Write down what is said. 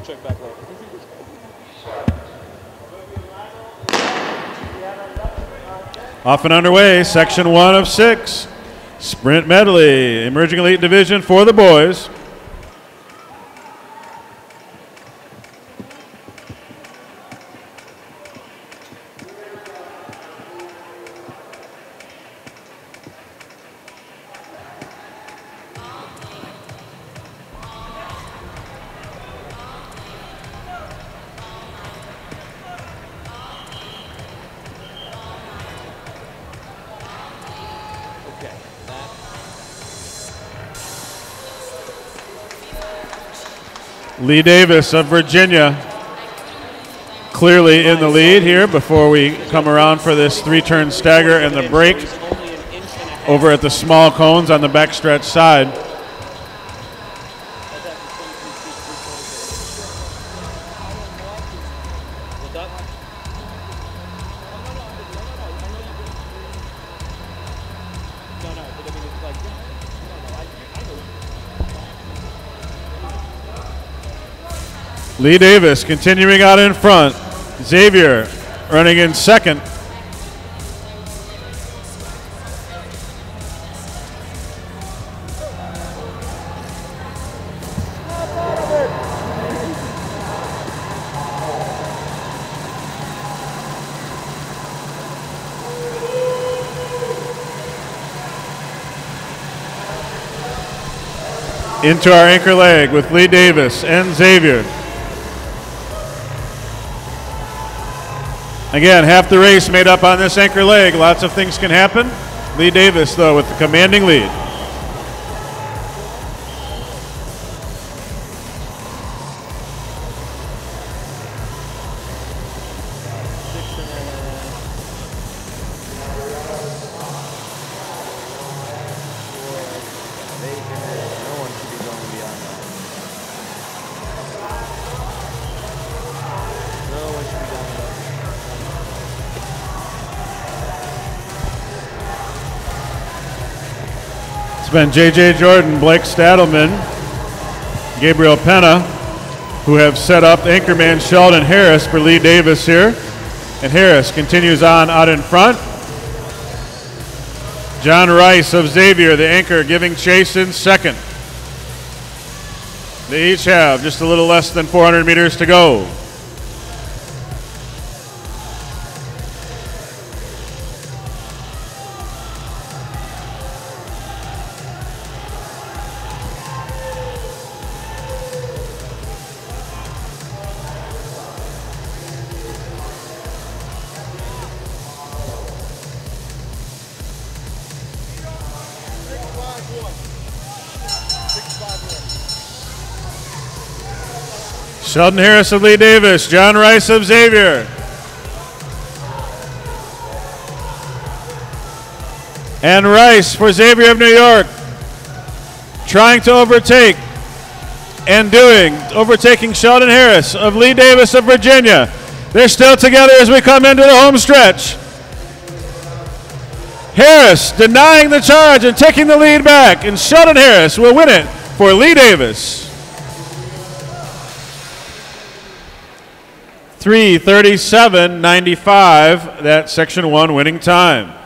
I'll check back later. Off and underway, section one of six. Sprint medley, emerging elite division for the boys. Lee Davis of Virginia clearly in the lead here before we come around for this three turn stagger and the break over at the small cones on the backstretch side. Lee Davis continuing out in front. Xavier running in second. Into our anchor leg with Lee Davis and Xavier. Again, half the race made up on this anchor leg. Lots of things can happen. Lee Davis, though, with the commanding lead. It's been J.J. Jordan, Blake Stadelman, Gabriel Penna, who have set up anchorman Sheldon Harris for Lee Davis here. And Harris continues on out in front. John Rice of Xavier, the anchor, giving chase in second. They each have just a little less than 400 meters to go. Sheldon Harris of Lee Davis, John Rice of Xavier. And Rice for Xavier of New York. Trying to overtake and doing, overtaking Sheldon Harris of Lee Davis of Virginia. They're still together as we come into the home stretch. Harris denying the charge and taking the lead back, and Sheldon Harris will win it for Lee Davis. 337.95, that section one winning time.